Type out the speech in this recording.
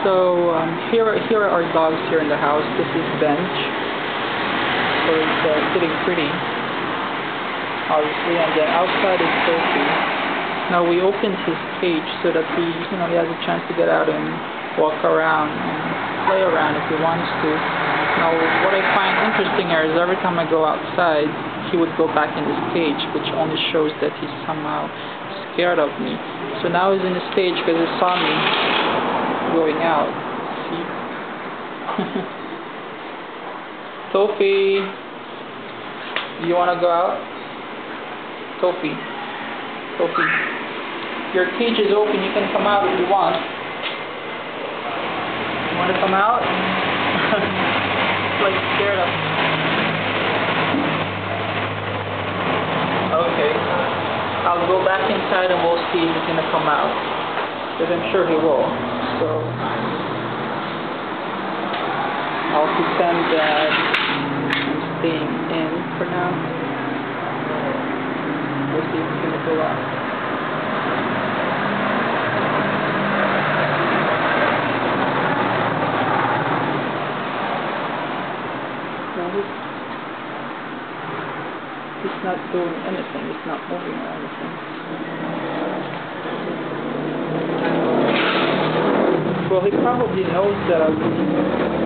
So um, here, here are our dogs here in the house. This is Bench. So it's uh, sitting pretty, obviously, and then outside is Tofi. Now we opened his cage so that he, you know, he has a chance to get out and walk around and play around if he wants to. Now what I find interesting here is every time I go outside, he would go back in his cage, which only shows that he's somehow scared of me. So now he's in his cage because he saw me going out. Tofi, you want to go out? Tofi, Tofi, your cage is open. You can come out if you want. You want to come out? like scared of. Okay. I'll go back inside and we'll see if he's gonna come out. Because I'm sure he will. So I'll that I'm staying in for now. We'll see if it's gonna go up. No, he's, he's not doing anything. He's not moving or anything. Well, he probably knows that I'll be